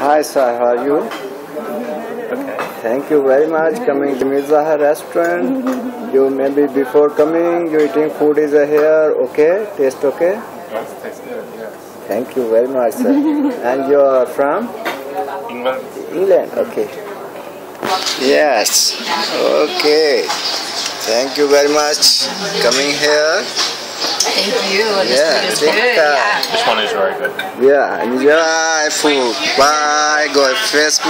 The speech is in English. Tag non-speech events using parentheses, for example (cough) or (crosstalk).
Hi sir, how are you? Okay. Thank you very much coming to Mirzaha restaurant. You maybe before coming, you eating food is here, okay? Taste okay? Yes, taste good. Yes. Thank you very much sir. (laughs) and you are from? England. England, okay. Yes, okay. Thank you very much coming here. Thank you. Yeah, This Yeah, food is take good. Yeah. This one is very good. Yeah, enjoy food. Bye, go Facebook.